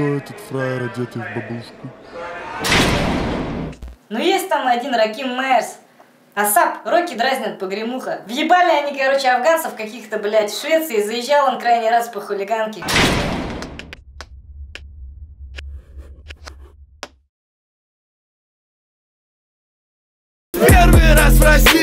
кто этот фраер, одетый в бабушку? Ну есть там один Раким Майерс. Асап, Рокки дразнят погремуха. Въебали они, короче, афганцев каких-то, блядь, в Швеции. Заезжал он крайний раз по хулиганке. Первый раз в России